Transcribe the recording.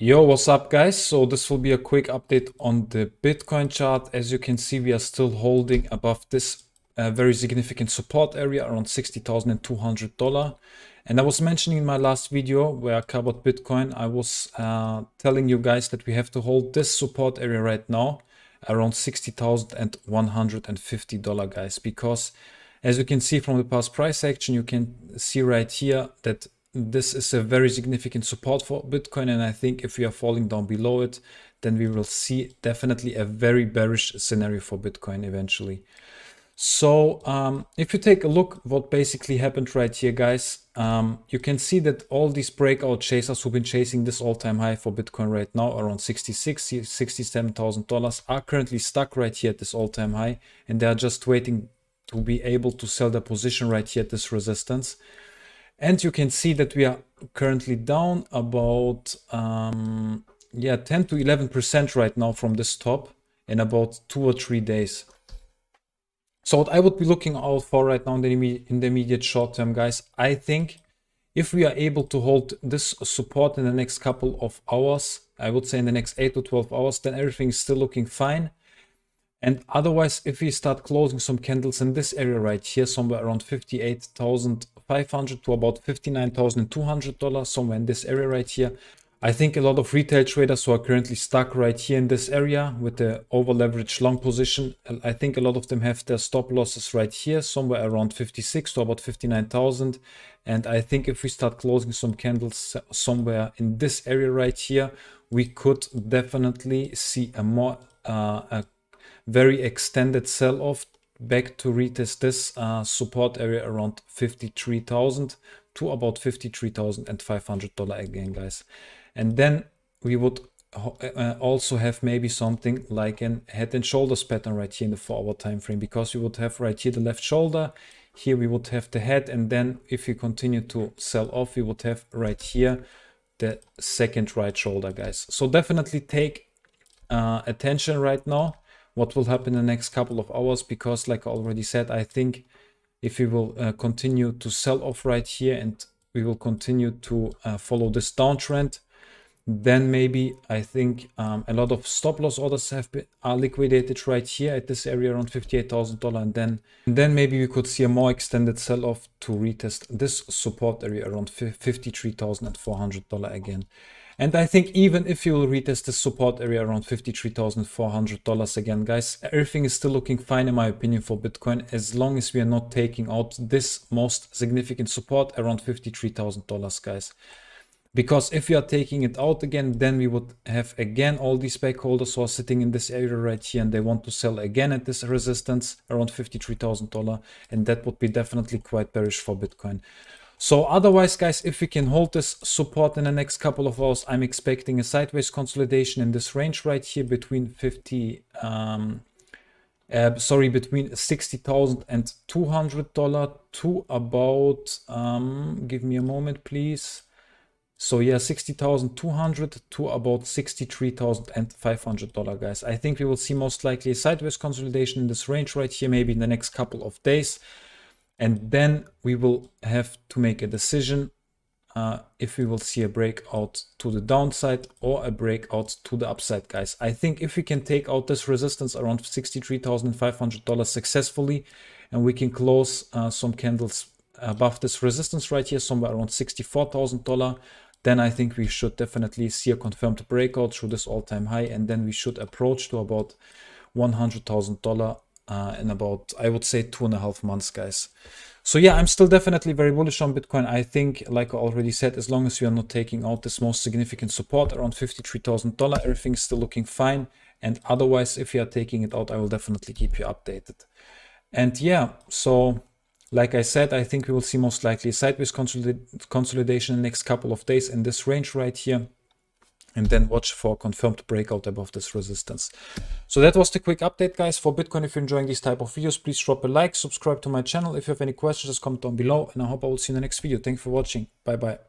Yo, what's up guys? So this will be a quick update on the Bitcoin chart. As you can see, we are still holding above this uh, very significant support area around $60,200. And I was mentioning in my last video where I covered Bitcoin, I was uh, telling you guys that we have to hold this support area right now around $60,150 guys, because as you can see from the past price action, you can see right here that this is a very significant support for Bitcoin. And I think if we are falling down below it, then we will see definitely a very bearish scenario for Bitcoin eventually. So um, if you take a look what basically happened right here, guys, um, you can see that all these breakout chasers who've been chasing this all-time high for Bitcoin right now, around 66, $67,000 are currently stuck right here at this all-time high. And they are just waiting to be able to sell their position right here at this resistance. And you can see that we are currently down about, um, yeah, 10 to 11% right now from this top in about two or three days. So what I would be looking out for right now in the, in the immediate short term, guys, I think if we are able to hold this support in the next couple of hours, I would say in the next 8 to 12 hours, then everything is still looking fine. And otherwise, if we start closing some candles in this area right here, somewhere around 58,500 to about $59,200, somewhere in this area right here, I think a lot of retail traders who are currently stuck right here in this area with the over leveraged long position, I think a lot of them have their stop losses right here, somewhere around 56 to about 59,000. And I think if we start closing some candles somewhere in this area right here, we could definitely see a more uh, a very extended sell-off back to retest this uh, support area around 53,000 to about $53,500 again, guys. And then we would uh, also have maybe something like an head and shoulders pattern right here in the four hour time frame because we would have right here the left shoulder here we would have the head and then if we continue to sell off we would have right here the second right shoulder guys so definitely take uh, attention right now what will happen in the next couple of hours because like I already said, I think if we will uh, continue to sell off right here and we will continue to uh, follow this downtrend, then maybe I think um, a lot of stop loss orders have been are liquidated right here at this area around $58,000 and then and then maybe we could see a more extended sell off to retest this support area around $53,400 again. And I think even if you will retest the support area around $53,400 again, guys, everything is still looking fine in my opinion for Bitcoin as long as we are not taking out this most significant support around $53,000, guys. Because if we are taking it out again, then we would have again all these bagholders who are sitting in this area right here and they want to sell again at this resistance around $53,000 and that would be definitely quite bearish for Bitcoin. So otherwise, guys, if we can hold this support in the next couple of hours, I'm expecting a sideways consolidation in this range right here between 50, um, uh, sorry, between 60,000 and $200 to about, um, give me a moment, please. So yeah, 60,200 to about $63,500, guys. I think we will see most likely a sideways consolidation in this range right here, maybe in the next couple of days. And then we will have to make a decision uh, if we will see a breakout to the downside or a breakout to the upside, guys. I think if we can take out this resistance around $63,500 successfully and we can close uh, some candles above this resistance right here, somewhere around $64,000, then I think we should definitely see a confirmed breakout through this all-time high and then we should approach to about $100,000 uh, in about, I would say, two and a half months, guys. So yeah, I'm still definitely very bullish on Bitcoin. I think, like I already said, as long as we are not taking out this most significant support around $53,000, everything's still looking fine. And otherwise, if you are taking it out, I will definitely keep you updated. And yeah, so like I said, I think we will see most likely sideways consolidation in the next couple of days in this range right here and then watch for confirmed breakout above this resistance. So that was the quick update, guys, for Bitcoin. If you're enjoying these type of videos, please drop a like, subscribe to my channel. If you have any questions, just comment down below, and I hope I will see you in the next video. Thank you for watching. Bye-bye.